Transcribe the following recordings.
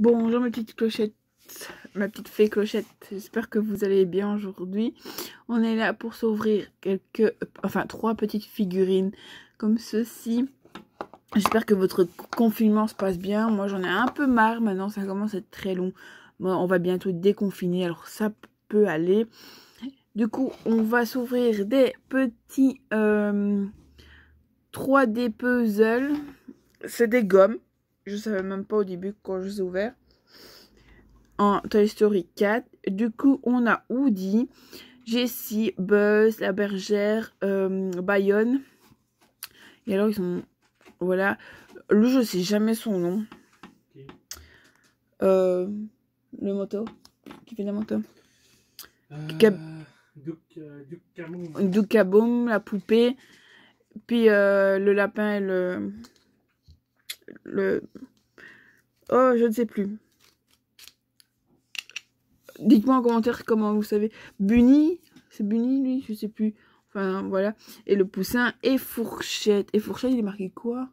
Bonjour ma petite clochette, ma petite fée clochette, j'espère que vous allez bien aujourd'hui. On est là pour s'ouvrir quelques, enfin trois petites figurines comme ceci. J'espère que votre confinement se passe bien. Moi j'en ai un peu marre maintenant, ça commence à être très long. on va bientôt déconfiner, alors ça peut aller. Du coup, on va s'ouvrir des petits 3D euh, puzzles. C'est des gommes. Je savais même pas au début quand je les ai ouverts. En Toy Story 4. Du coup, on a Woody, Jessie, Buzz, la bergère, euh, Bayonne. Et alors, ils sont... Voilà. Lui, je sais jamais son nom. Euh, le moto. Qui fait la moto. Euh, Duke, euh, la poupée. Puis le lapin et le le... Oh, je ne sais plus. Dites-moi en commentaire comment vous savez. Bunny, c'est Bunny lui, je sais plus. Enfin voilà. Et le poussin et fourchette. Et fourchette, il est marqué quoi?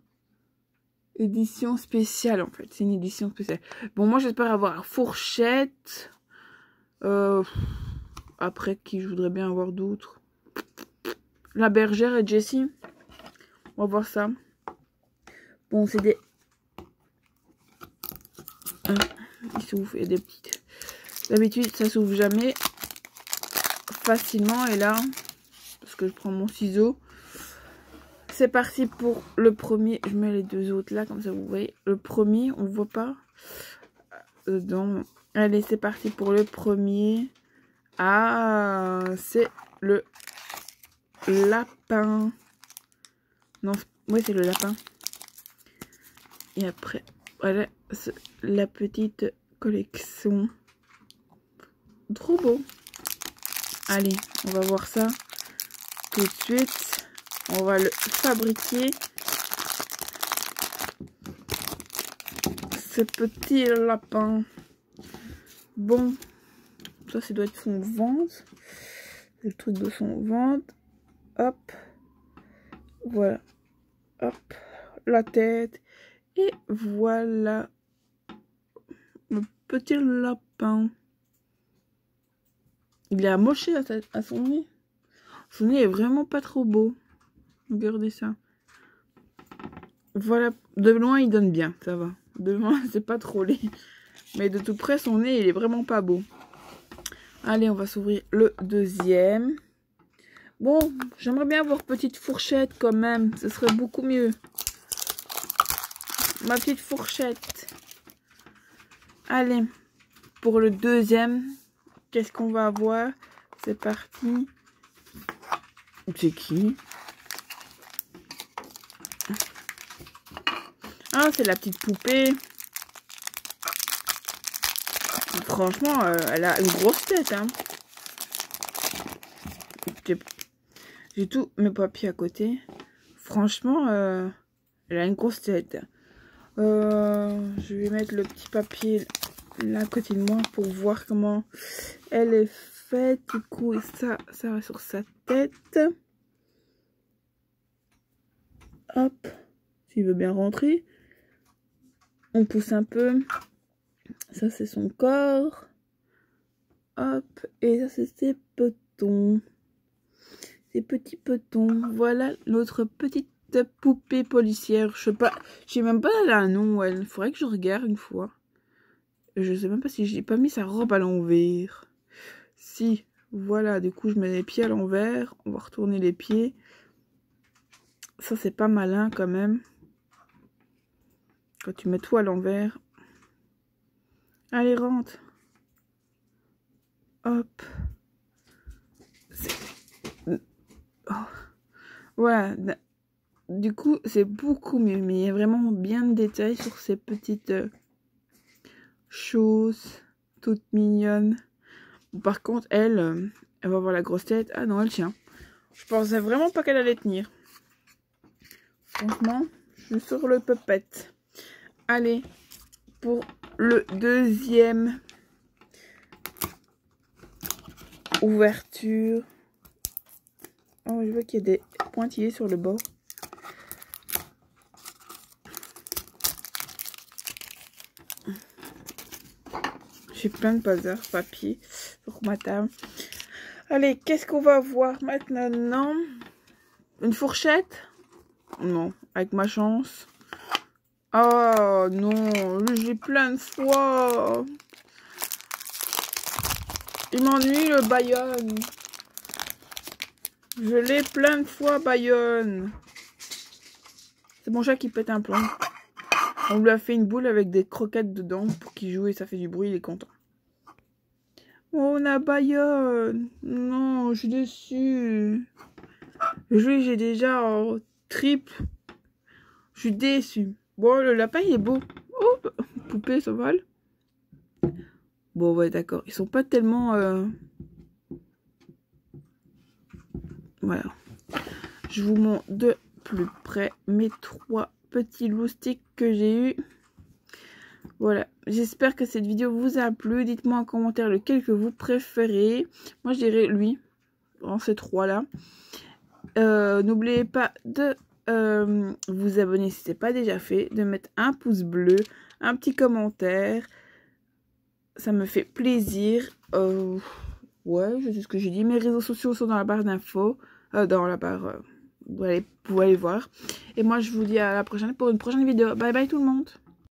Édition spéciale en fait. C'est une édition spéciale. Bon, moi j'espère avoir fourchette. Euh, après, qui je voudrais bien avoir d'autres? La bergère et Jessie. On va voir ça. Bon, c'est des... Hein, il s'ouvre, il y a des petites... D'habitude, ça s'ouvre jamais facilement. Et là, parce que je prends mon ciseau, c'est parti pour le premier. Je mets les deux autres là, comme ça vous voyez. Le premier, on voit pas. Dedans. Allez, c'est parti pour le premier. Ah, c'est le lapin. Non, oui, c'est le lapin. Et après, voilà la petite collection. Trop beau. Allez, on va voir ça tout de suite. On va le fabriquer. Ce petit lapin. Bon, ça, ça doit être son ventre. Le truc de son ventre. Hop. Voilà. Hop. La tête. Et voilà le petit lapin. Il est amoché à, à son nez. Son nez est vraiment pas trop beau. Regardez ça. Voilà. De loin, il donne bien. Ça va. De loin, c'est pas trop laid. Mais de tout près, son nez, il est vraiment pas beau. Allez, on va s'ouvrir le deuxième. Bon, j'aimerais bien avoir petite fourchette quand même. Ce serait beaucoup mieux ma petite fourchette. Allez, pour le deuxième, qu'est-ce qu'on va avoir? C'est parti. C'est qui? Ah, c'est la petite poupée. Franchement, euh, elle a une grosse tête. Hein. J'ai tous mes papiers à côté. Franchement, euh, elle a une grosse tête. Euh, je vais mettre le petit papier là à côté de moi pour voir comment elle est faite. Du coup, ça, ça va sur sa tête. Hop, s'il veut bien rentrer. On pousse un peu. Ça, c'est son corps. Hop, et ça, c'est ses petons. Ses petits petons. Voilà notre petite poupée policière. Je sais pas, je sais même pas elle a un nom. Il faudrait que je regarde une fois. Je sais même pas si j'ai pas mis sa robe à l'envers. Si, voilà, du coup je mets les pieds à l'envers. On va retourner les pieds. Ça c'est pas malin quand même. Quand tu mets tout à l'envers. Allez, rentre. Hop. Oh. Voilà du coup, c'est beaucoup mieux. Mais il y a vraiment bien de détails sur ces petites euh, choses toutes mignonnes. Par contre, elle, euh, elle va avoir la grosse tête. Ah non, elle tient. Je pensais vraiment pas qu'elle allait tenir. Franchement, je suis sur le puppet. Allez, pour le deuxième ouverture. Oh, je vois qu'il y a des pointillés sur le bord. J'ai plein de bazar papier sur ma table. Allez, qu'est-ce qu'on va voir maintenant? Une fourchette? Non, avec ma chance. Oh non, j'ai plein de fois. Il m'ennuie le Bayonne. Je l'ai plein de fois Bayonne. C'est mon chat qui pète un plomb. On lui a fait une boule avec des croquettes dedans pour qu'il joue et ça fait du bruit, il est content. Oh, on a Bayonne. Non, je suis déçue. Le j'ai déjà en triple. Je suis déçue. Bon, le lapin, il est beau. Oh, poupée sauvale. Bon, ouais, d'accord. Ils sont pas tellement... Euh, voilà. Je vous montre de plus près mes trois petits loustiques que j'ai eu. Voilà, j'espère que cette vidéo vous a plu. Dites-moi en commentaire lequel que vous préférez. Moi, je dirais lui, en ces trois-là. Euh, n'oubliez pas de euh, vous abonner si ce n'est pas déjà fait, de mettre un pouce bleu, un petit commentaire. Ça me fait plaisir. Euh, ouais, sais ce que j'ai dit. Mes réseaux sociaux sont dans la barre d'infos. dans la barre... vous, allez, vous allez voir. Et moi, je vous dis à la prochaine pour une prochaine vidéo. Bye bye tout le monde